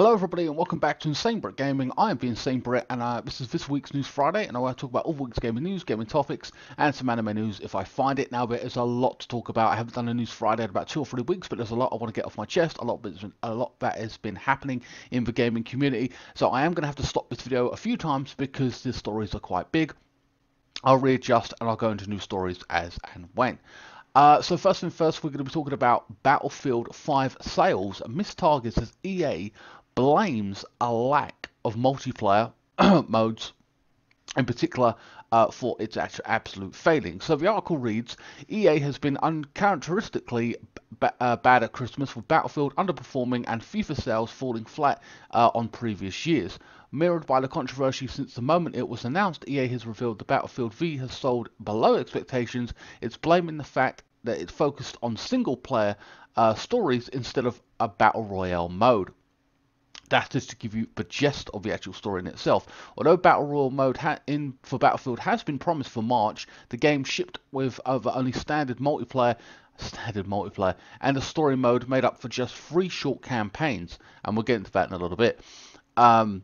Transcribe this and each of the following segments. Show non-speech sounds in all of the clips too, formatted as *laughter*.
Hello everybody and welcome back to Insane Brit Gaming. I am the Insane Brit and uh, this is this week's News Friday and I want to talk about all week's gaming news, gaming topics and some anime news if I find it. Now there is a lot to talk about. I haven't done a News Friday in about two or three weeks but there's a lot I want to get off my chest. A lot, been, a lot that has been happening in the gaming community. So I am going to have to stop this video a few times because the stories are quite big. I'll readjust and I'll go into new stories as and when. Uh, so first thing first, we're going to be talking about Battlefield 5 sales. Miss Target says EA blames a lack of multiplayer *clears throat* modes, in particular uh, for its absolute failing. So the article reads EA has been uncharacteristically uh, bad at Christmas, with Battlefield underperforming and FIFA sales falling flat uh, on previous years. Mirrored by the controversy since the moment it was announced, EA has revealed the Battlefield V has sold below expectations. It's blaming the fact that it focused on single player uh, stories instead of a battle royale mode that is to give you the gist of the actual story in itself. Although Battle Royale mode in for Battlefield has been promised for March, the game shipped with over only standard multiplayer standard multiplayer and a story mode made up for just three short campaigns and we'll get into that in a little bit um,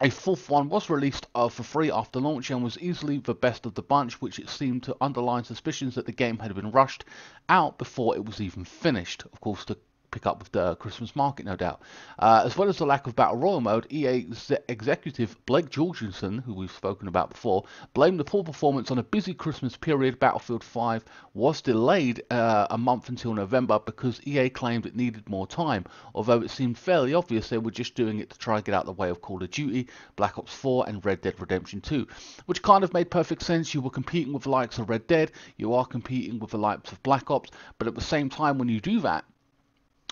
a fourth one was released uh, for free after launch and was easily the best of the bunch, which it seemed to underline suspicions that the game had been rushed out before it was even finished. Of course, the pick up with the Christmas market, no doubt. Uh, as well as the lack of Battle Royale mode, EA executive Blake Jorgensen, who we've spoken about before, blamed the poor performance on a busy Christmas period. Battlefield 5 was delayed uh, a month until November because EA claimed it needed more time, although it seemed fairly obvious they were just doing it to try and get out the way of Call of Duty, Black Ops 4, and Red Dead Redemption 2, which kind of made perfect sense. You were competing with the likes of Red Dead, you are competing with the likes of Black Ops, but at the same time, when you do that,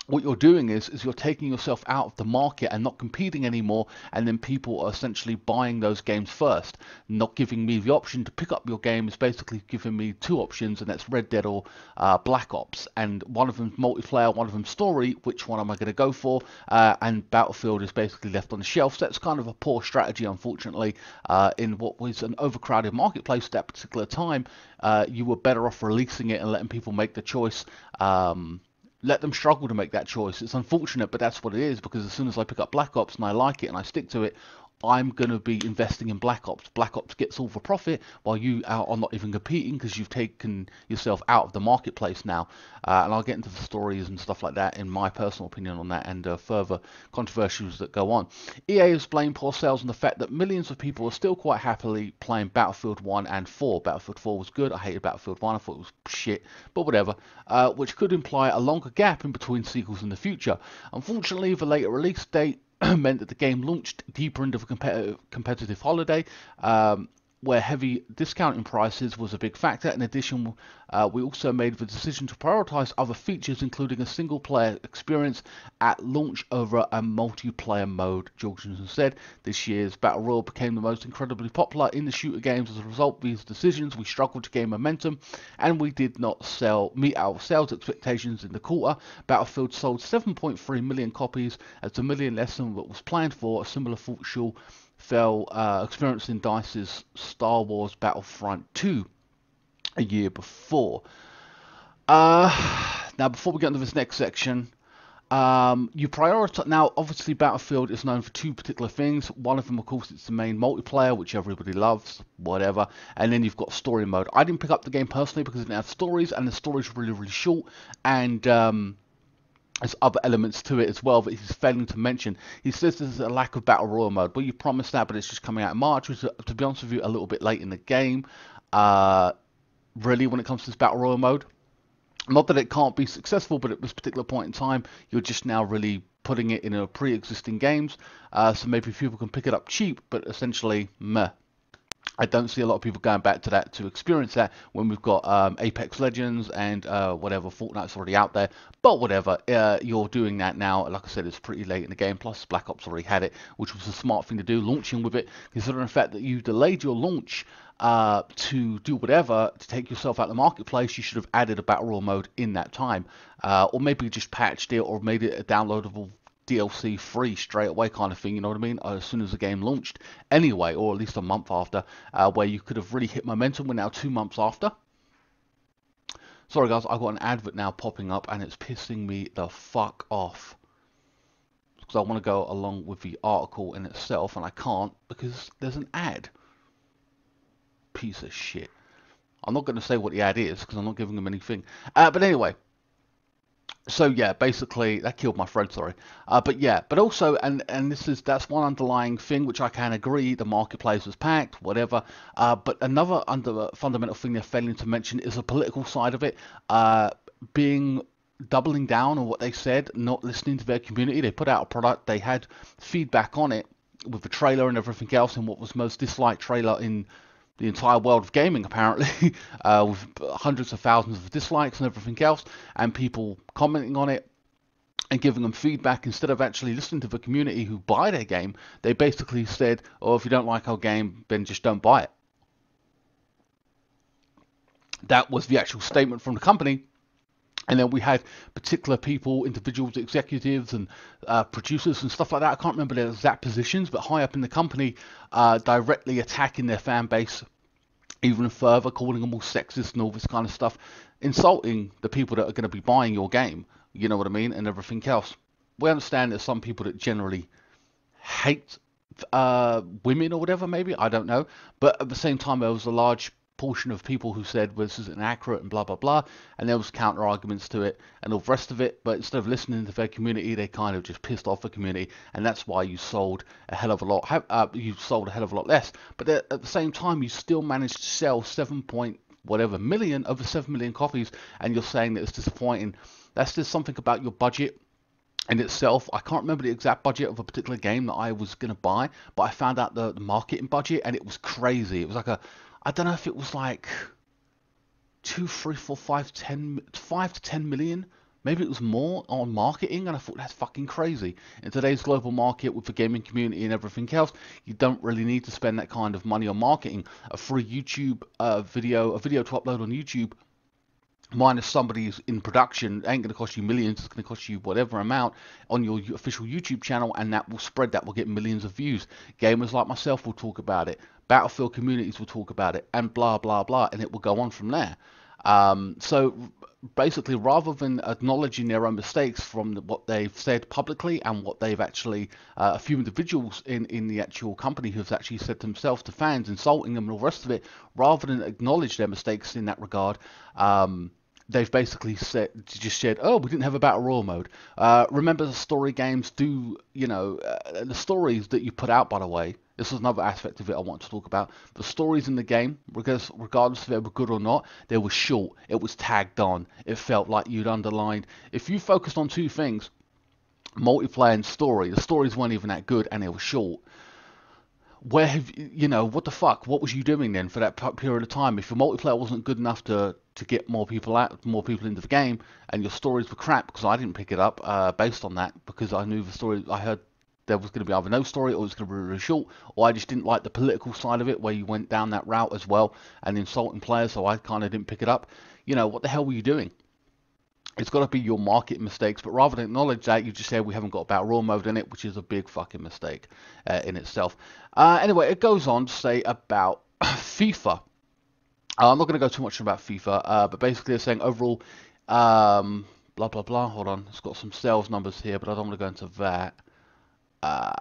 what you're doing is is you're taking yourself out of the market and not competing anymore and then people are essentially buying those games first. Not giving me the option to pick up your game is basically giving me two options and that's red dead or uh, black ops. And one of them multiplayer one of them story which one am i going to go for? Uh, and battlefield is basically left on the shelf. So that's kind of a poor strategy unfortunately. Uh, in what was an overcrowded marketplace at that particular time uh, you were better off releasing it and letting people make the choice. Um, let them struggle to make that choice. It's unfortunate, but that's what it is because as soon as I pick up Black Ops and I like it and I stick to it, I'm going to be investing in Black Ops. Black Ops gets all the profit while you are not even competing because you've taken yourself out of the marketplace now. Uh, and I'll get into the stories and stuff like that in my personal opinion on that and uh, further controversies that go on. EA has blamed poor sales on the fact that millions of people are still quite happily playing Battlefield 1 and 4. Battlefield 4 was good. I hated Battlefield 1. I thought it was shit, but whatever. Uh, which could imply a longer gap in between sequels in the future. Unfortunately, the later release date *clears throat* meant that the game launched deeper into a competitive, competitive holiday. Um, where heavy discounting prices was a big factor. In addition, uh, we also made the decision to prioritize other features, including a single player experience at launch over a multiplayer mode. Jorgensen said this year's Battle Royale became the most incredibly popular in the shooter games. As a result of these decisions, we struggled to gain momentum and we did not sell meet our sales expectations in the quarter. Battlefield sold 7.3 million copies, that's a million less than what was planned for. A similar fortune fell uh, experiencing DICE's Star Wars Battlefront 2 a year before. Uh, now, before we get into this next section, um, you prioritize now. Obviously, Battlefield is known for two particular things. One of them, of course, it's the main multiplayer, which everybody loves, whatever. And then you've got story mode. I didn't pick up the game personally because it didn't have stories, and the stories were really, really short. And um, there's other elements to it as well that he's failing to mention. He says there's a lack of battle royal mode. Well, you promised that, but it's just coming out in March, which, to be honest with you, a little bit late in the game. Uh, really, when it comes to this battle royal mode, not that it can't be successful, but at this particular point in time, you're just now really putting it in a pre-existing games. Uh, so maybe people can pick it up cheap, but essentially, meh. I don't see a lot of people going back to that to experience that when we've got um, Apex Legends and uh, whatever Fortnite's already out there. But whatever, uh, you're doing that now. Like I said, it's pretty late in the game. Plus, Black Ops already had it, which was a smart thing to do, launching with it. Considering the fact that you delayed your launch uh, to do whatever to take yourself out of the marketplace, you should have added a battle royale mode in that time, uh, or maybe just patched it or made it a downloadable DLC free straight away kind of thing, you know what I mean? As soon as the game launched, anyway, or at least a month after, uh, where you could have really hit momentum. We're now two months after. Sorry guys, I've got an advert now popping up and it's pissing me the fuck off. because I want to go along with the article in itself, and I can't because there's an ad. Piece of shit. I'm not going to say what the ad is because I'm not giving them anything. Uh, but anyway, so yeah, basically that killed my throat. Sorry, uh, but yeah, but also, and and this is that's one underlying thing which I can agree. The marketplace was packed, whatever. Uh, but another under fundamental thing they're failing to mention is the political side of it. Uh, being doubling down on what they said, not listening to their community. They put out a product, they had feedback on it with the trailer and everything else, and what was most disliked trailer in the entire world of gaming, apparently, *laughs* uh, with hundreds of thousands of dislikes and everything else, and people commenting on it and giving them feedback instead of actually listening to the community who buy their game. They basically said, "Oh, if you don't like our game, then just don't buy it." That was the actual statement from the company. And then we had particular people, individuals, executives, and uh, producers and stuff like that. I can't remember their exact positions, but high up in the company, uh, directly attacking their fan base even further, calling them all sexist and all this kind of stuff, insulting the people that are going to be buying your game. You know what I mean, and everything else. We understand there's some people that generally hate uh, women or whatever, maybe I don't know. But at the same time, there was a large portion of people who said well, this is inaccurate and blah blah blah, and there was counter arguments to it and all the rest of it. But instead of listening to their community, they kind of just pissed off the community, and that's why you sold a hell of a lot. Uh, you sold a hell of a lot less, but at the same time, you still managed to sell seven point whatever million over seven million copies, and you're saying that it's disappointing. That's just something about your budget in itself. I can't remember the exact budget of a particular game that I was going to buy, but I found out the, the, marketing budget and it was crazy. It was like a I don't know if it was like two, three, four, five, ten, five to ten million. Maybe it was more on marketing, and I thought that's fucking crazy. In today's global market, with the gaming community and everything else, you don't really need to spend that kind of money on marketing. A free YouTube uh, video, a video to upload on YouTube, minus somebody's in production, ain't going to cost you millions. It's going to cost you whatever amount on your official YouTube channel, and that will spread. That will get millions of views. Gamers like myself will talk about it. Battlefield communities will talk about it, and blah blah blah, and it will go on from there. Um, so basically, rather than acknowledging their own mistakes from the, what they've said publicly and what they've actually, uh, a few individuals in, in the actual company who've actually said themselves to fans, insulting them and all the rest of it, rather than acknowledge their mistakes in that regard, um, they've basically said just said, "Oh, we didn't have a battle royal mode." Uh, remember, the story games do, you know, uh, the stories that you put out. By the way, this is another aspect of it I want to talk about. The stories in the game, regardless, regardless if they were good or not, they were short. It was tagged on. It felt like you'd underlined. If you focused on two things, multiplayer and story, the stories weren't even that good and they were short where have you know what the fuck? What was you doing then for that period of time? If your multiplayer wasn't good enough to to get more people out, more people into the game, and your stories were crap because I didn't pick it up uh, based on that because I knew the story. I heard there was going to be either no story or it was going to be really short, or I just didn't like the political side of it where you went down that route as well and insulting players, so I kind of didn't pick it up. You know what the hell were you doing? It's got to be your market mistakes, but rather than acknowledge that, you just say we haven't got about raw mode in it, which is a big fucking mistake uh, in itself. Uh, anyway, it goes on to say about *coughs* FIFA. Uh, I'm not going to go too much about FIFA, uh, but basically they're saying overall, um, blah blah blah. Hold on, it's got some sales numbers here, but I don't want to go into that. Uh,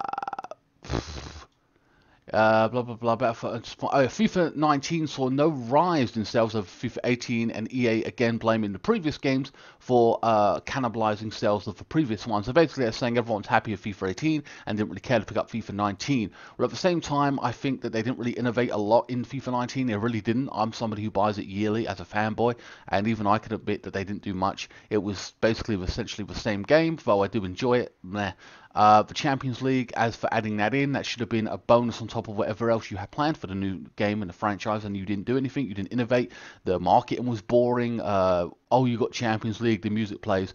uh, blah blah blah. Better for, oh, FIFA 19 saw no rise in sales of FIFA 18, and EA again blaming the previous games for uh, cannibalizing sales of the previous ones. So basically, they're saying everyone's happy with FIFA 18 and didn't really care to pick up FIFA 19. But at the same time, I think that they didn't really innovate a lot in FIFA 19. They really didn't. I'm somebody who buys it yearly as a fanboy, and even I can admit that they didn't do much. It was basically essentially the same game, though I do enjoy it. Meh. Uh, the Champions League, as for adding that in, that should have been a bonus on top of whatever else you had planned for the new game and the franchise, and you didn't do anything. You didn't innovate. The marketing was boring. Uh, oh, you got Champions League. The music plays.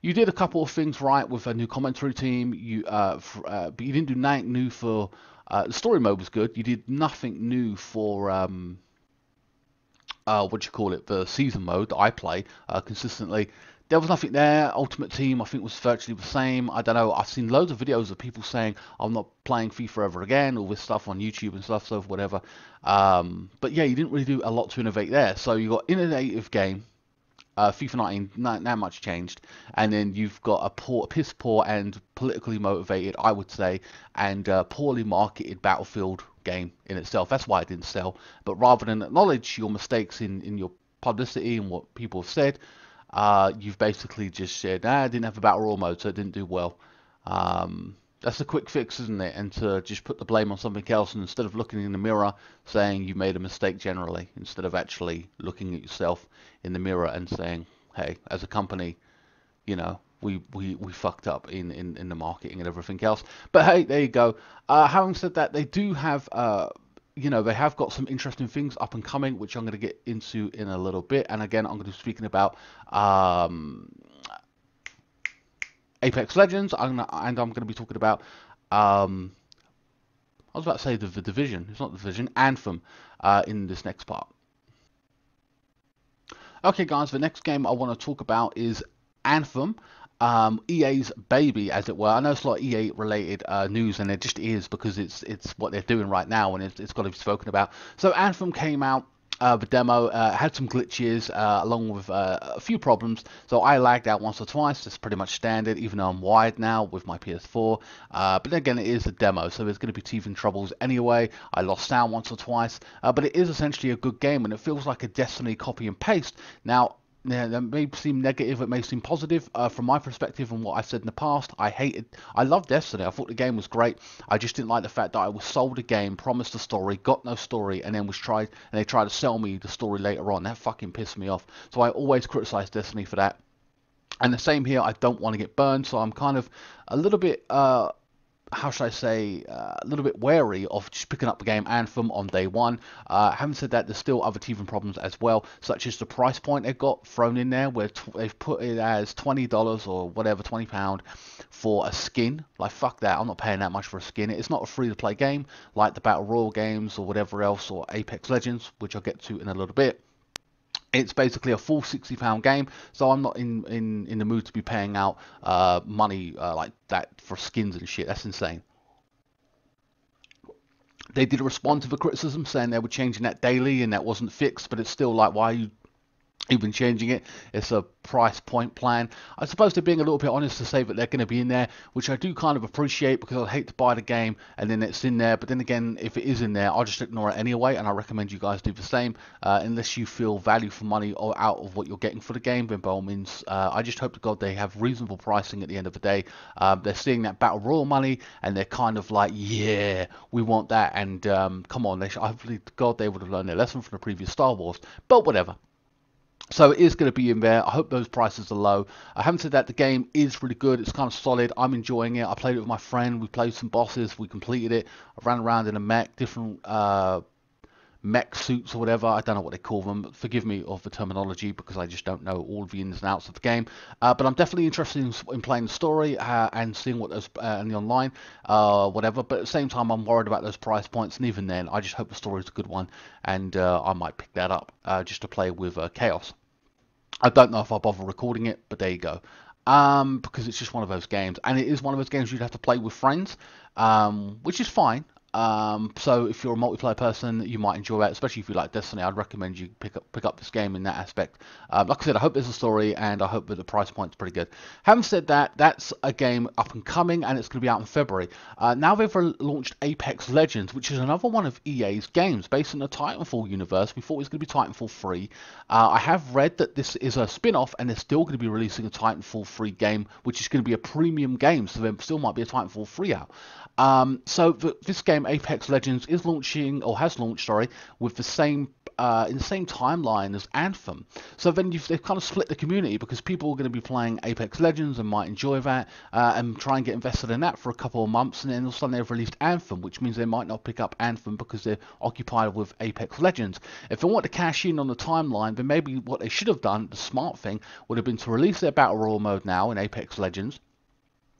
You did a couple of things right with a new commentary team. You, uh, uh, but you didn't do nothing new for. Uh, the story mode was good. You did nothing new for. Um, uh, what do you call it? The season mode that I play consistently there was nothing there. Ultimate Team, I think, was virtually the same. I don't know. I've seen loads of videos of people saying I'm not playing FIFA ever again, all this stuff on YouTube and stuff, so whatever. Um, but yeah, you didn't really do a lot to innovate there. So you got innovative game, Uh, FIFA 19, not, not much changed, and then you've got a poor, piss poor and politically motivated, I would say, and uh, poorly marketed Battlefield game in itself. That's why it didn't sell. But rather than acknowledge your mistakes in, in your publicity and what people have said, uh, you've basically just said, ah, I didn't have a battle royale mode, so it didn't do well. Um, that's a quick fix, isn't it? And to just put the blame on something else, and instead of looking in the mirror, saying you made a mistake generally, instead of actually looking at yourself in the mirror and saying, hey, as a company, you know, we, we, we fucked up in, in, in the marketing and everything else. But hey, there you go. Uh, having said that, they do have uh, you know, they have got some interesting things up and coming, which I'm going to get into in a little bit. And again, I'm going to be speaking about um, Apex Legends, I'm gonna, and I'm going to be talking about. Um, I was about to say the, the division. It's not the division. Anthem uh, in this next part. Okay, guys. The next game I want to talk about is Anthem um, EA's baby, as it were. I know it's a lot of EA related uh, news, and it just is because it's it's what they're doing right now, and it's, it's got to be spoken about. So Anthem came out. Uh, the demo uh, had some glitches uh, along with uh, a few problems, so I lagged out once or twice. It's pretty much standard, even though I'm wired now with my PS4. Uh, but then again, it is a demo, so there's going to be teething troubles anyway. I lost sound once or twice, but it is essentially a good game, and it feels like a Destiny copy and paste. Now, yeah, that may seem negative, it may seem positive. Uh, from my perspective and what I've said in the past, I hated, I loved Destiny. I thought the game was great. I just didn't like the fact that I was sold a game, promised a story, got no story, and then was tried, and they tried to sell me the story later on. That fucking pissed me off. So I always criticize Destiny for that. And the same here, I don't want to get burned, so I'm kind of a little bit uh, how should I say, uh, a little bit wary of just picking up the game Anthem on day one. Uh, having said that, there's still other teething problems as well, such as the price point they've got thrown in there, where they've put it as $20 or whatever, £20 for a skin. Like, fuck that, I'm not paying that much for a skin. It's not a free to play game like the Battle Royale games or whatever else, or Apex Legends, which I'll get to in a little bit it's basically a full 60 pound game so i'm not in in in the mood to be paying out uh, money uh, like that for skins and shit. That's insane. They did respond to the criticism saying they were changing that daily and that wasn't fixed but it's still like why are you even changing it. It's a price point plan. I suppose they're being a little bit honest to say that they're going to be in there, which I do kind of appreciate because I'd hate to buy the game and then it's in there. But then again, if it is in there, I'll just ignore it anyway, and I recommend you guys do the same. Uh, unless you feel value for money or out of what you're getting for the game, then by all means, uh, I just hope to God they have reasonable pricing at the end of the day. Um, they're seeing that battle royal money and they're kind of like, yeah, we want that. And um, come on, they should, I believe God they would have learned their lesson from the previous Star Wars. But whatever. So it is going to be in there. I hope those prices are low. I haven't said that the game is really good. It's kind of solid. I'm enjoying it. I played it with my friend. We played some bosses. We completed it. I ran around in a mech, different uh, mech suits or whatever. I don't know what they call them. Forgive me of the terminology because I just don't know all the ins and outs of the game. Uh, but I'm definitely interested in, in playing the story uh, and seeing what there's uh, in the online, uh, whatever. But at the same time, I'm worried about those price points. And even then, I just hope the story is a good one. And uh, I might pick that up uh, just to play with Chaos. I don't know if I'll bother recording it, but there you go. Um, because it's just one of those games, and it is one of those games you'd have to play with friends, um, which is fine. Um, so if you're a multiplayer person, you might enjoy that, especially if you like Destiny. I'd recommend you pick up pick up this game in that aspect. Um, like I said, I hope there's a story, and I hope that the price point's pretty good. Having said that, that's a game up and coming, and it's going to be out in February. Uh, now they've launched Apex Legends, which is another one of EA's games based in the Titanfall universe. We thought it was going to be Titanfall 3. Uh, I have read that this is a spin-off, and they're still going to be releasing a Titanfall 3 game, which is going to be a premium game, so there still might be a Titanfall 3 out. Um, so this game, Apex Legends, is launching or has launched, sorry, with the same uh, in the same timeline as Anthem. So then they've kind of split the community because people are going to be playing Apex Legends and might enjoy that uh, and try and get invested in that for a couple of months, and then all of a sudden they've released Anthem, which means they might not pick up Anthem because they're occupied with Apex Legends. If they want to cash in on the timeline, then maybe what they should have done, the smart thing, would have been to release their Battle Royale mode now in Apex Legends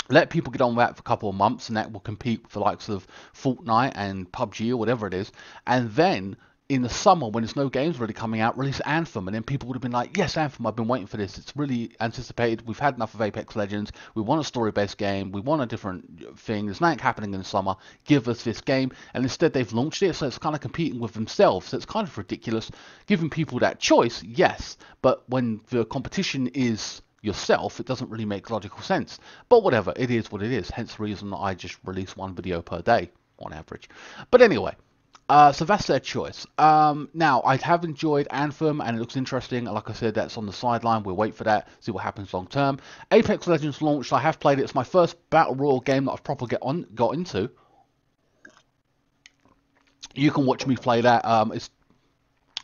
let people get on with that for a couple of months and that will compete for the likes of Fortnite and PUBG or whatever it is and then in the summer when there's no games really coming out, release Anthem, and then people would have been like, "Yes, Anthem, I've been waiting for this. It's really anticipated. We've had enough of Apex Legends. We want a story-based game. We want a different thing. There's nothing happening in the summer. Give us this game." And instead, they've launched it, so it's kind of competing with themselves. So it's kind of ridiculous. Giving people that choice, yes, but when the competition is yourself, it doesn't really make logical sense. But whatever, it is what it is. Hence the reason that I just release one video per day on average. But anyway. Uh, so that's their choice. Um, now, I have enjoyed Anthem, and it looks interesting. Like I said, that's on the sideline. We'll wait for that, see what happens long term. Apex Legends launched. I have played it. It's my first battle Royale game that I've properly get on got into. You can watch me play that. Um, it's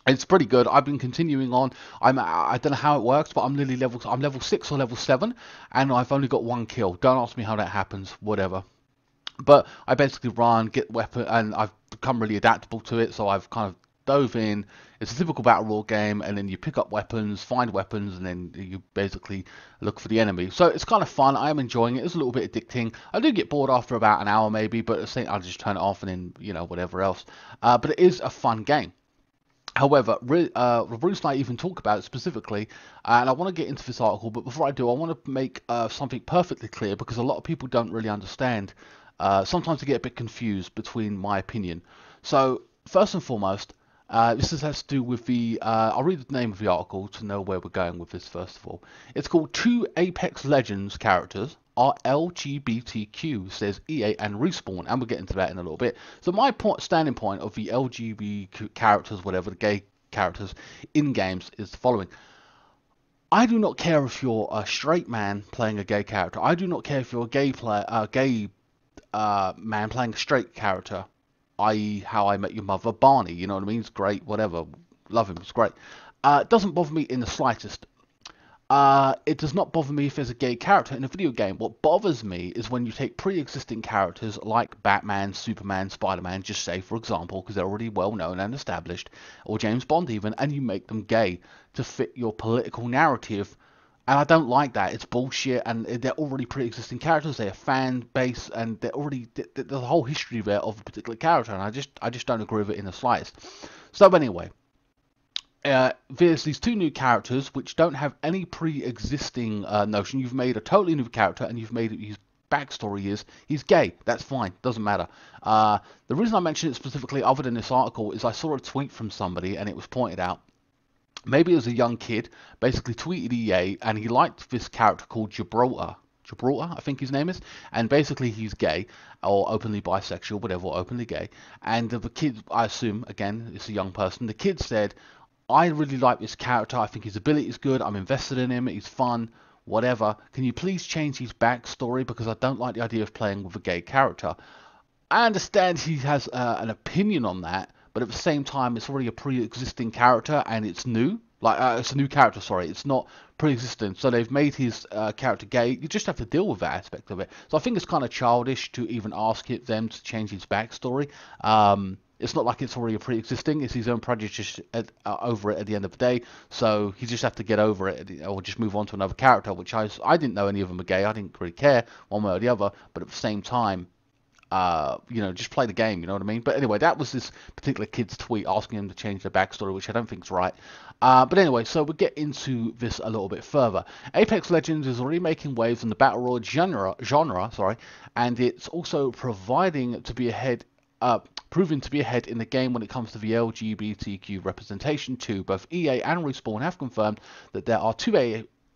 it's pretty good. I've been continuing on. I'm I don't know how it works, but I'm nearly level. I'm level six or level seven, and I've only got one kill. Don't ask me how that happens. Whatever. But I basically run, get weapon, and I've become really adaptable to it. So I've kind of dove in. It's a typical battle royale game, and then you pick up weapons, find weapons, and then you basically look for the enemy. So it's kind of fun. I am enjoying it. It's a little bit addicting. I do get bored after about an hour, maybe, but I think I'll just turn it off and then you know whatever else. Uh, but it is a fun game. However, uh, Bruce and I even talk about it specifically, and I want to get into this article, but before I do, I want to make uh, something perfectly clear because a lot of people don't really understand uh, sometimes they get a bit confused between my opinion. So first and foremost, uh, this has to do with the. Uh, I'll read the name of the article to know where we're going with this. First of all, it's called Two Apex Legends characters are LGBTQ, says EA and Respawn, and we'll get into that in a little bit. So my point, standing point of the LGBT characters, whatever the gay characters in games, is the following. I do not care if you're a straight man playing a gay character. I do not care if you're a gay player, a gay uh, man playing a straight character, i.e., How I Met Your Mother, Barney. You know what I mean? It's great, whatever. Love him, it's great. Uh, it doesn't bother me in the slightest. Uh, it does not bother me if there's a gay character in a video game. What bothers me is when you take pre-existing characters like Batman, Superman, Spider-Man, just say for example, because they're already well known and established, or James Bond even, and you make them gay to fit your political narrative and I don't like that. It's bullshit, and they're already pre-existing characters. They're fan base, and they're already there's a whole history there of a particular character, and I just I just don't agree with it in the slightest. So anyway, uh, there's these two new characters which don't have any pre-existing uh, notion. You've made a totally new character, and you've made his backstory is he's gay. That's fine, doesn't matter. Uh, the reason I mention it specifically, other than this article, is I saw a tweet from somebody, and it was pointed out maybe as a young kid, basically tweeted EA and he liked this character called Gibraltar. Gibraltar, I think his name is, and basically he's gay or openly bisexual, whatever, or openly gay. And the kid, I assume, again, it's a young person. The kid said, "I really like this character. I think his ability is good. I'm invested in him. He's fun, whatever. Can you please change his backstory because I don't like the idea of playing with a gay character." I understand he has uh, an opinion on that, but at the same time, it's already a pre-existing character and it's new. Like uh, it's a new character, sorry, it's not pre-existing. So they've made his uh, character gay. You just have to deal with that aspect of it. So I think it's kind of childish to even ask it, them to change his backstory. Um, it's not like it's already a pre-existing. It's his own prejudice at, uh, over it at the end of the day. So he just have to get over it or just move on to another character. Which I I didn't know any of them were gay. I didn't really care one way or the other. But at the same time, uh, you know, just play the game, you know what I mean? But anyway, that was this particular kid's tweet asking him to change their backstory, which I don't think is right. Uh, but anyway, so we'll get into this a little bit further. Apex Legends is already making waves in the battle royale genre, genre, sorry, and it's also providing to be ahead, uh, proving to be ahead in the game when it comes to the LGBTQ representation too. Both EA and Respawn have confirmed that there are two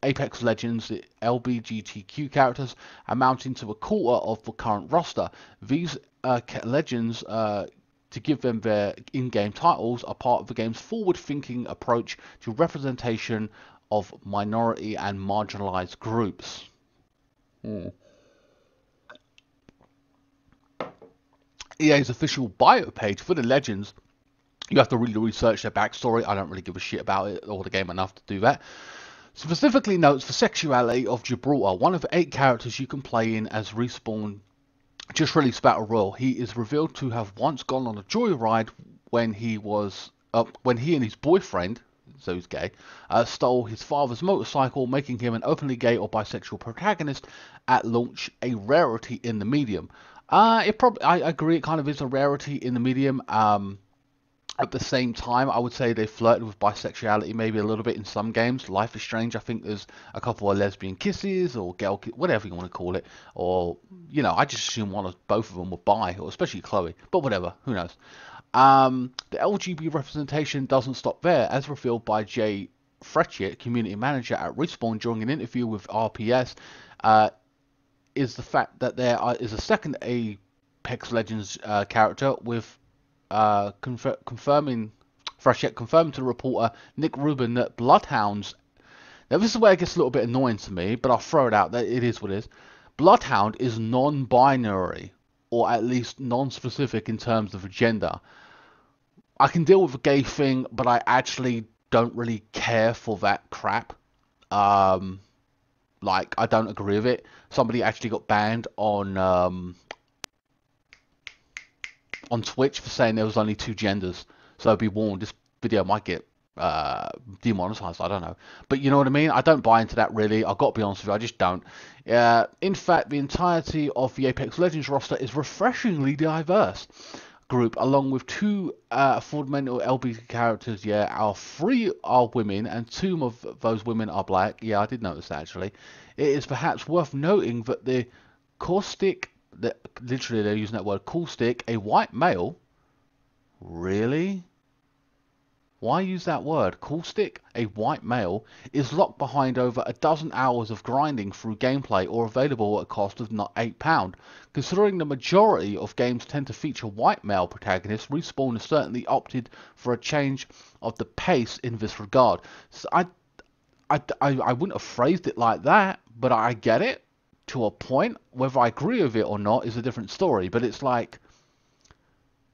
Apex Legends the LBGTQ characters amounting to a quarter of the current roster. These uh, legends, uh, to give them their in-game titles, are part of the game's forward-thinking approach to representation of minority and marginalized groups. Hmm. EA's official bio page for the Legends you have to really research their backstory. I don't really give a shit about it or the game enough to do that specifically notes the sexuality of Gibraltar, one of eight characters you can play in as Respawn just released Battle Royale. He is revealed to have once gone on a joyride when he was uh, when he and his boyfriend, so he's gay, uh, stole his father's motorcycle, making him an openly gay or bisexual protagonist at launch, a rarity in the medium. Uh, it probably I agree, it kind of is a rarity in the medium. Um, At the same time, I would say they flirted with bisexuality maybe a little bit in some games. Life is Strange, I think there's a couple of lesbian kisses or girl, whatever you want to call it, or you know, I just assume one of both of them were bi, or especially Chloe. But whatever, who knows? Um, the LGB representation doesn't stop there, as revealed by Jay Frechette, community manager at Respawn, during an interview with RPS. Uh, is the fact that there is a second Apex Legends uh, character with uh, confer- confirming confirmed to the reporter Nick Rubin that Bloodhounds. Now this is where it gets a little bit annoying to me, but I'll throw it out. That it is what it is. Bloodhound is non-binary, or at least non-specific in terms of gender. I can deal with a gay thing, but I actually don't really care for that crap. Um, like I don't agree with it. Somebody actually got banned on um, on Twitch for saying there was only two genders. So be warned, this video might get uh, demonetized. I don't know, but you know what I mean. I don't buy into that really. I've got to be honest with you. I just don't. Uh, in fact, the entirety of the Apex Legends roster is refreshingly diverse group, along with two uh, fundamental LB characters. Yeah, our three are women, and two of those women are black. Yeah, I did notice that actually. It is perhaps worth noting that the caustic, literally they're using that word caustic, a white male. Really? Why use that word? Caustic, a white male, is locked behind over a dozen hours of grinding through gameplay or available at a cost of not £8. Considering the majority of games tend to feature white male protagonists, Respawn has certainly opted for a change of the pace in this regard. So I, I, I, I wouldn't have phrased it like that, but I get it to a point. Whether I agree with it or not is a different story, but it's like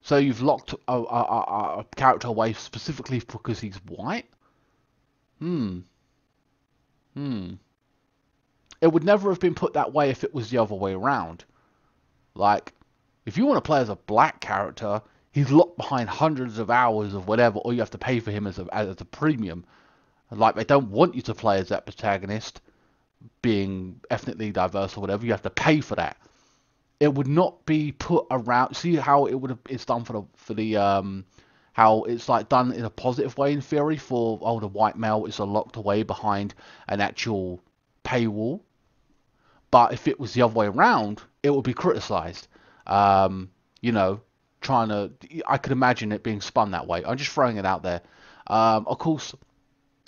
so you've locked a, a, a, character away specifically because he's white? Hmm. Hmm. It would never have been put that way if it was the other way around. Like, if you want to play as a black character, he's locked behind hundreds of hours of whatever, or you have to pay for him as a, as a premium. Like, they don't want you to play as that protagonist, being ethnically diverse or whatever. You have to pay for that it would not be put around. See how it would have it's done for the for the um how it's like done in a positive way in theory for oh the white male is locked away behind an actual paywall. But if it was the other way around, it would be criticised. Um, you know, trying to I could imagine it being spun that way. I'm just throwing it out there. Um, of course,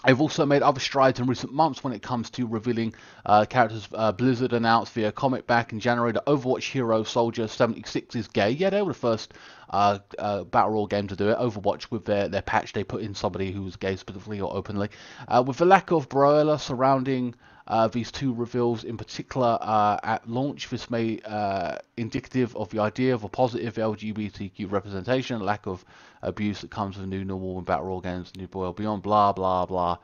They've also made other strides in recent months when it comes to revealing uh, characters. Uh, Blizzard announced via comic back in January that Overwatch hero Soldier 76 is gay. Yeah, they were the first uh, uh, battle royale game to do it. Overwatch with their, their patch, they put in somebody who was gay specifically or openly. Uh, with the lack of broiler surrounding uh, these two reveals in particular uh, at launch. This may uh, indicative of the idea of a positive LGBTQ representation, lack of abuse that comes with new normal and battle royale games, new world beyond, blah blah blah.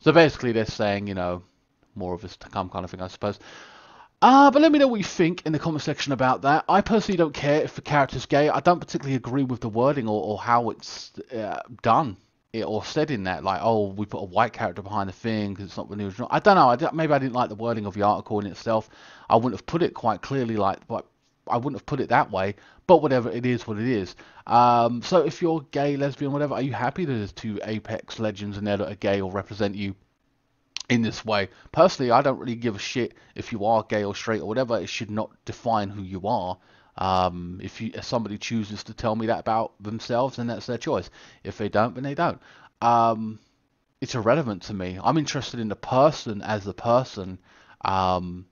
So basically, they're saying you know more of this to come kind of thing, I suppose. Uh, but let me know what you think in the comment section about that. I personally don't care if the character's gay. I don't particularly agree with the wording or, or how it's uh, done it or said in that like oh we put a white character behind the thing because it's not the original. I don't know I maybe i didn't like the wording of the article in itself. I wouldn't have put it quite clearly like but i wouldn't have put it that way but whatever it is what it is. Um, so if you're gay lesbian whatever are you happy that there's two apex legends in there that are gay or represent you in this way? Personally i don't really give a shit if you are gay or straight or whatever it should not define who you are um, if, you, if somebody chooses to tell me that about themselves, then that's their choice. If they don't, then they don't. Um, it's irrelevant to me. I'm interested in the person as a person. Um,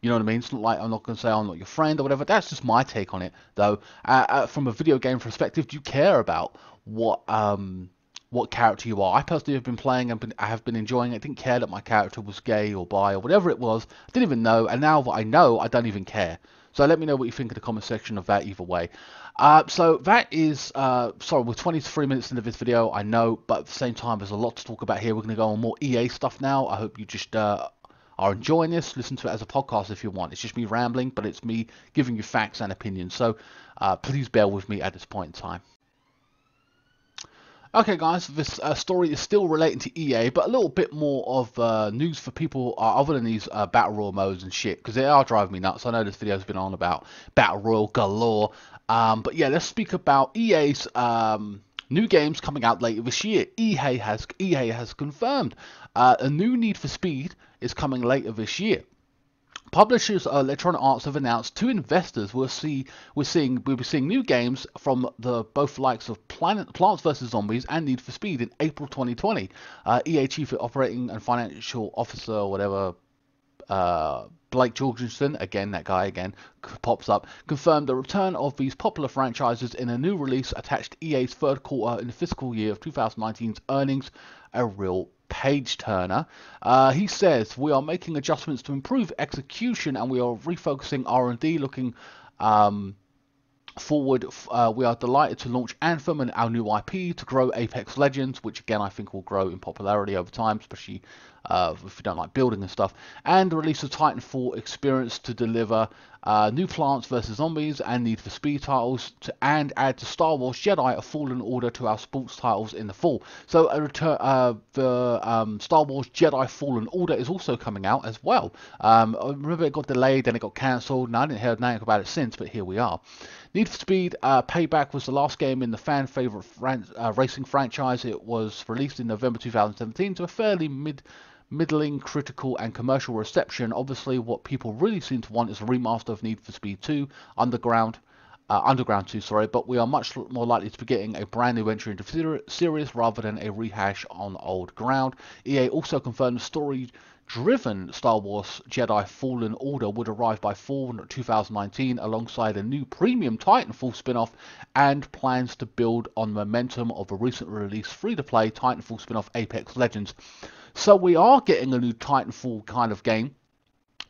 you know what I mean? It's not like I'm not going to say I'm not your friend or whatever. That's just my take on it, though. Uh, uh, from a video game perspective, do you care about what um, what character you are? I personally have been playing and been, I have been enjoying it. I Didn't care that my character was gay or bi or whatever it was. I didn't even know, and now that I know, I don't even care. So let me know what you think in the comment section of that either way. Uh, so that is, uh, sorry, we're 23 minutes into this video, I know, but at the same time, there's a lot to talk about here. We're going to go on more EA stuff now. I hope you just uh, are enjoying this. Listen to it as a podcast if you want. It's just me rambling, but it's me giving you facts and opinions. So uh, please bear with me at this point in time. Okay, guys, this uh, story is still relating to EA, but a little bit more of uh, news for people uh, other than these uh, battle royal modes and shit, because they are driving me nuts. I know this video's been on about battle royal galore, um, but yeah, let's speak about EA's um, New games coming out later this year. EA has EA has confirmed uh, a new Need for Speed is coming later this year. Publishers of Electronic Arts have announced to investors we'll see we're seeing we'll be seeing new games from the both likes of Planet, Plants vs Zombies and Need for Speed in April 2020. Uh, EA Chief Operating and Financial Officer or whatever uh, Blake Jorgensen, again that guy again, pops up, confirmed the return of these popular franchises in a new release attached to EA's third quarter in the fiscal year of 2019's earnings, a real page turner. Uh, he says we are making adjustments to improve execution and we are refocusing R&D, looking um, forward, uh, we are delighted to launch Anthem and our new IP to grow Apex Legends, which again I think will grow in popularity over time, especially uh, if you don't like building and stuff. And the release of Titanfall experience to deliver uh, new Plants vs Zombies and Need for Speed titles, to, and add to Star Wars Jedi: A Fallen Order to our sports titles in the fall. So a return, uh, the um, Star Wars Jedi Fallen Order is also coming out as well. Um, I remember it got delayed, then it got cancelled, and I didn't hear anything about it since, but here we are. Need for Speed uh, Payback was the last game in the fan favorite fran- uh, racing franchise. It was released in November 2017 to a fairly mid middling critical and commercial reception. Obviously, what people really seem to want is a remaster of Need for Speed 2 Underground. Uh, Underground 2, sorry, but we are much more likely to be getting a brand new entry into the series rather than a rehash on old ground. EA also confirmed story driven Star Wars Jedi Fallen Order would arrive by fall 2019 alongside a new premium Titanfall spin off and plans to build on momentum of a recently released free to play Titanfall spin off Apex Legends. So we are getting a new Titanfall kind of game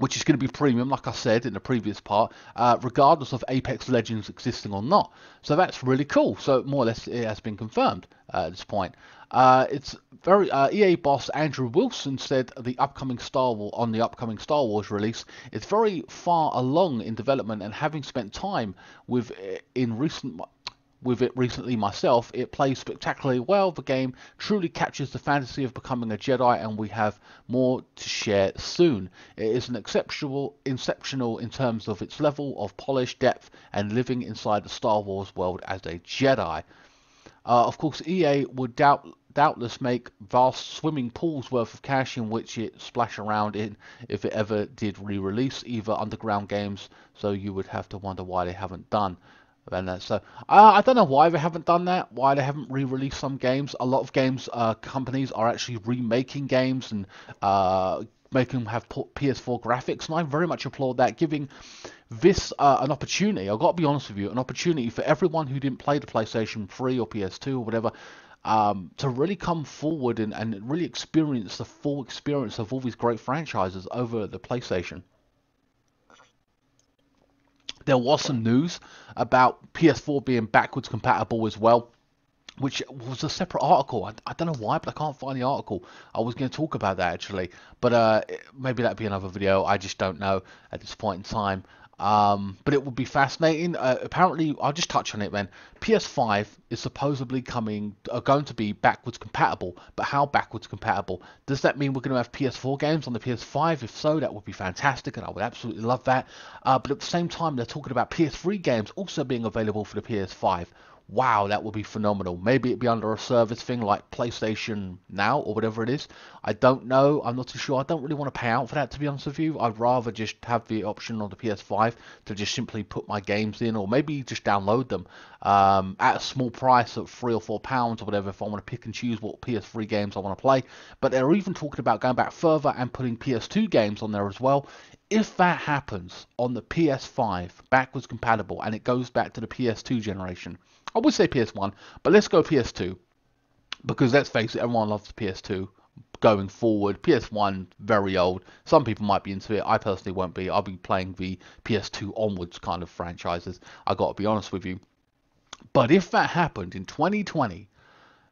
which is going to be premium, like I said in the previous part, uh, regardless of Apex Legends existing or not. So that's really cool. So more or less it has been confirmed uh, at this point. Uh, it's very uh, EA boss Andrew Wilson said the upcoming Star War on the upcoming Star Wars release is very far along in development, and having spent time with uh, in recent with it recently myself, it plays spectacularly well. The game truly captures the fantasy of becoming a Jedi, and we have more to share soon. It is an exceptional, exceptional in terms of its level of polish, depth, and living inside the Star Wars world as a Jedi. Uh, of course, EA would doubt, doubtless make vast swimming pools worth of cash in which it splash around in if it ever did re-release either underground games. So you would have to wonder why they haven't done than that. So uh, I don't know why they haven't done that. Why they haven't re-released some games. A lot of games uh, companies are actually remaking games and uh, making them have PS4 graphics, and I very much applaud that. Giving this uh, an opportunity. I've got to be honest with you, an opportunity for everyone who didn't play the PlayStation 3 or PS2 or whatever. Um, to really come forward and, and really experience the full experience of all these great franchises over the PlayStation there was some news about PS4 being backwards compatible as well which was a separate article. I, I, don't know why, but I can't find the article. I was going to talk about that actually, but uh, maybe that'd be another video. I just don't know at this point in time. Um, but it would be fascinating. Uh, apparently, I'll just touch on it then. PS5 is supposedly coming, are going to be backwards compatible, but how backwards compatible? Does that mean we're going to have PS4 games on the PS5? If so, that would be fantastic, and I would absolutely love that. Uh, but at the same time, they're talking about PS3 games also being available for the PS5 wow, that would be phenomenal. Maybe it'd be under a service thing like PlayStation Now or whatever it is. I don't know. I'm not too sure. I don't really want to pay out for that, to be honest with you. I'd rather just have the option on the PS5 to just simply put my games in or maybe just download them um, at a small price of three or four pounds or whatever if I want to pick and choose what PS3 games I want to play. But they're even talking about going back further and putting PS2 games on there as well if that happens on the PS5 backwards compatible and it goes back to the PS2 generation, I would say PS1, but let's go PS2 because let's face it, everyone loves PS2 going forward. PS1 very old. Some people might be into it. I personally won't be. I'll be playing the PS2 onwards kind of franchises. I got to be honest with you. But if that happened in 2020,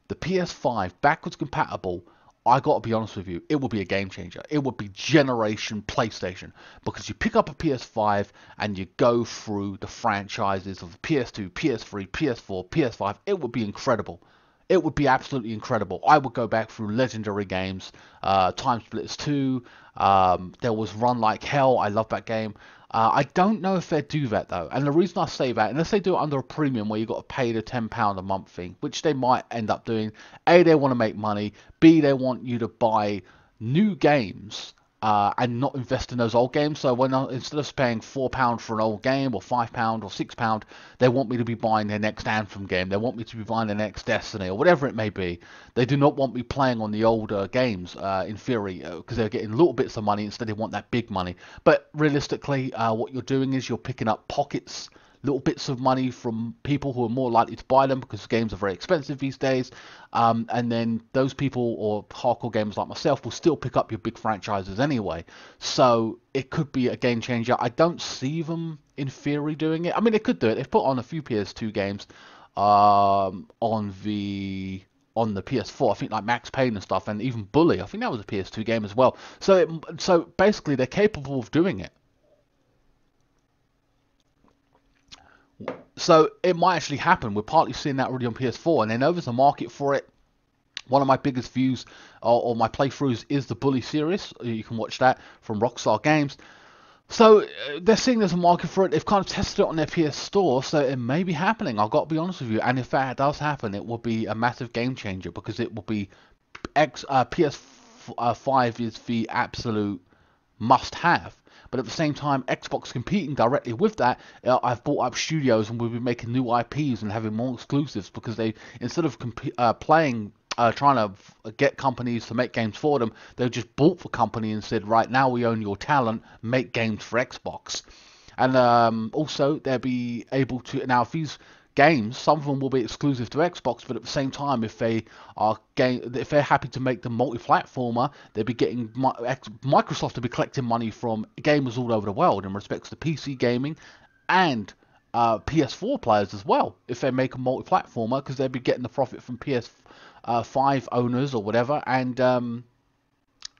the PS5 backwards compatible I got to be honest with you, it would be a game changer. It would be generation PlayStation because you pick up a PS5 and you go through the franchises of PS2, PS3, PS4, PS5. It would be incredible. It would be absolutely incredible. I would go back through legendary games, uh, TimeSplitters 2. Um, there was Run Like Hell. I love that game. Uh, I don't know if they do that though, and the reason I say that, unless they do it under a premium where you've got to pay the ten pound a month thing, which they might end up doing. A, they want to make money. B, they want you to buy new games uh, and not invest in those old games. So when I, instead of paying four pound for an old game or five pound or six pound, they want me to be buying their next Anthem game. They want me to be buying their next Destiny or whatever it may be. They do not want me playing on the older games uh, in theory because uh, they're getting little bits of money instead they want that big money. But realistically, uh, what you're doing is you're picking up pockets little bits of money from people who are more likely to buy them because games are very expensive these days. Um, and then those people or hardcore gamers like myself will still pick up your big franchises anyway. So it could be a game changer. I don't see them in theory doing it. I mean, they could do it. They've put on a few PS2 games um, on the on the PS4. I think like Max Payne and stuff, and even Bully. I think that was a PS2 game as well. So it, so basically, they're capable of doing it. So it might actually happen. We're partly seeing that already on PS4, and know there's a market for it. One of my biggest views or, or, my playthroughs is the Bully series. You can watch that from Rockstar Games. So uh, they're seeing there's a market for it. They've kind of tested it on their PS Store, so it may be happening. I've got to be honest with you. And if that does happen, it will be a massive game changer because it will be X uh, PS5 is the absolute must-have but at the same time, Xbox competing directly with that, uh, I've bought up studios and we'll be making new IPs and having more exclusives because they instead of uh, playing. Uh, trying to get companies to make games for them, they just bought the company and said, right now we own your talent, make games for Xbox. And um, also, they'll be able to now if these games. Some of them will be exclusive to Xbox, but at the same time, if they are game, if they're happy to make them multi-platformer, they'll be getting Microsoft to be collecting money from gamers all over the world in respects to PC gaming and uh, PS4 players as well. If they make a multi-platformer, because they'll be getting the profit from PS5 uh, owners or whatever, and um,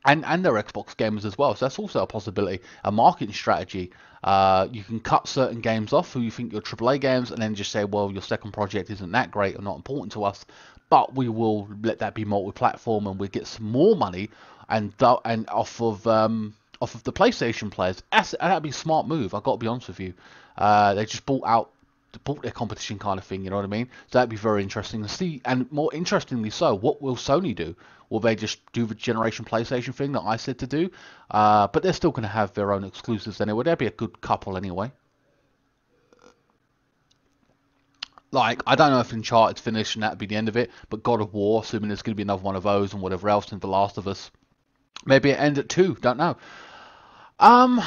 and and their Xbox gamers as well. So that's also a possibility, a marketing strategy. Uh, you can cut certain games off who you think your AAA games, and then just say, well, your second project isn't that great or not important to us, but we will let that be multi-platform, and we get some more money and and off of um, off of the PlayStation players. that'd be a smart move. I've got to be honest with you. Uh, they just bought out bought their competition kind of thing, you know what I mean? So that'd be very interesting to see. And more interestingly so, what will Sony do? Will they just do the generation PlayStation thing that I said to do? Uh, but they're still going to have their own exclusives anyway. They'll be a good couple anyway. Like, I don't know if Uncharted's finished and that'd be the end of it, but God of War, assuming there's going to be another one of those and whatever else, and The Last of Us. Maybe it end at two, don't know. Um,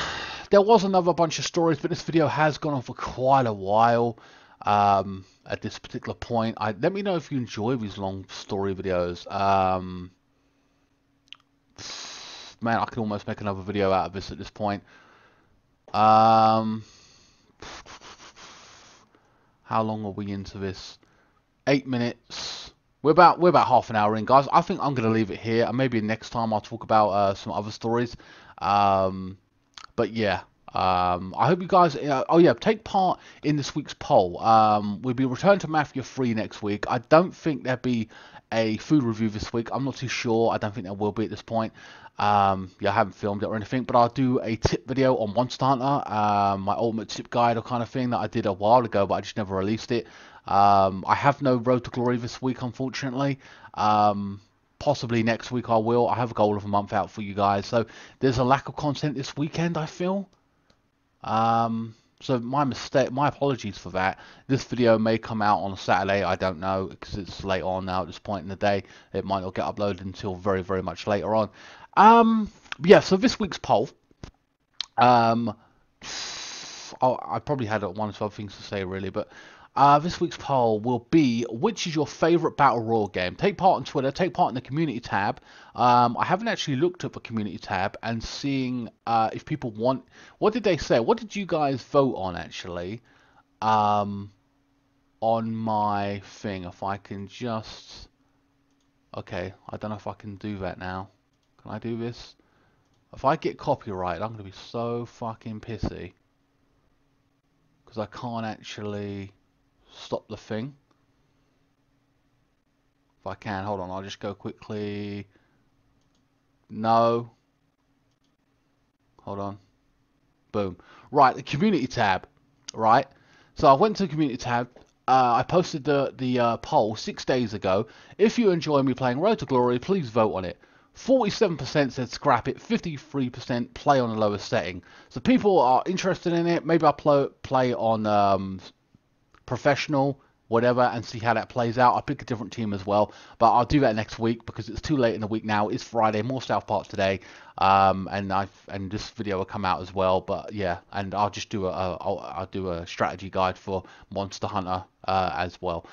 there was another bunch of stories, but this video has gone on for quite a while. Um, at this particular point, I let me know if you enjoy these long story videos. Um, man, I can almost make another video out of this at this point. Um, how long are we into this? Eight minutes. We're about we're about half an hour in, guys. I think I'm gonna leave it here, and maybe next time I'll talk about uh, some other stories. Um, but yeah, um, I hope you guys. Uh, oh yeah, take part in this week's poll. Um, we'll be returning to Mafia 3 next week. I don't think there'll be a food review this week. I'm not too sure. I don't think there will be at this point. Um, yeah, I haven't filmed it or anything, but I'll do a tip video on Monster Hunter, um, my ultimate tip guide or kind of thing that I did a while ago, but I just never released it. Um, I have no Road to Glory this week, unfortunately. Um, possibly next week I will. I have a goal of a month out for you guys, so there's a lack of content this weekend. I feel. Um, so my mistake, my apologies for that. This video may come out on a Saturday, I don't know, because it's late on now at this point in the day. It might not get uploaded until very, very much later on. Um, yeah, so this week's poll. Um, I probably had one or two other things to say really, but uh, this week's poll will be which is your favorite battle royale game? Take part on Twitter, take part in the community tab. Um, I haven't actually looked at the community tab and seeing uh, if people want. What did they say? What did you guys vote on actually? Um, on my thing, if I can just. Okay, I don't know if I can do that now. Can I do this? If I get copyright, I'm going to be so fucking pissy. Because I can't actually stop the thing. If I can, hold on, I'll just go quickly. No. Hold on. Boom. Right, the community tab. Right. So I went to the community tab. Uh, I posted the the uh, poll six days ago. If you enjoy me playing Road to Glory, please vote on it. 47% said scrap it, 53% play on a lower setting. So people are interested in it. Maybe I'll play, play on um, professional, whatever, and see how that plays out. I'll pick a different team as well, but I'll do that next week because it's too late in the week now. It's Friday, more South Park today, um, and I and this video will come out as well. But yeah, and I'll just do a, a I'll, do a strategy guide for Monster Hunter uh, as well.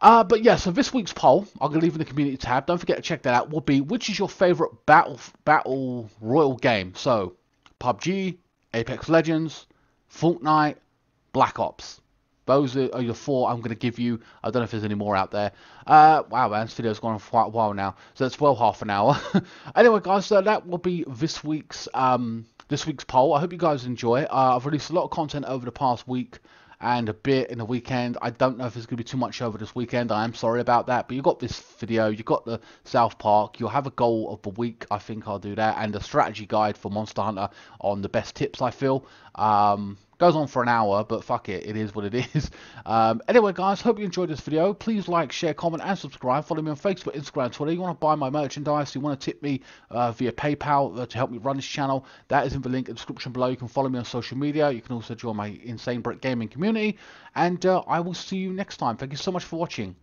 Uh, but yeah, so this week's poll, I'm to leave in the community tab. Don't forget to check that out. Will be which is your favorite battle battle royal game? So, PUBG, Apex Legends, Fortnite, Black Ops. Those are, your four I'm going to give you. I don't know if there's any more out there. Uh, wow, man, this video's gone on for quite a while now. So it's well half an hour. *laughs* anyway, guys, so that will be this week's um, this week's poll. I hope you guys enjoy. Uh, I've released a lot of content over the past week and a bit in the weekend. I don't know if there's going to be too much over this weekend. I am sorry about that. But you got this video, you got the South Park. You'll have a goal of the week. I think I'll do that, and a strategy guide for Monster Hunter on the best tips. I feel. Um, Goes on for an hour, but fuck it, it is what it *laughs* is. Um, anyway, guys, hope you enjoyed this video. Please like, share, comment, and subscribe. Follow me on Facebook, Instagram, Twitter. You want to buy my merchandise, you want to tip me uh, via PayPal uh, to help me run this channel, that is in the link in the description below. You can follow me on social media. You can also join my Insane Brit Gaming community. And uh, I will see you next time. Thank you so much for watching.